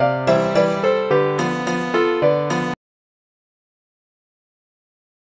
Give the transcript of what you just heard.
you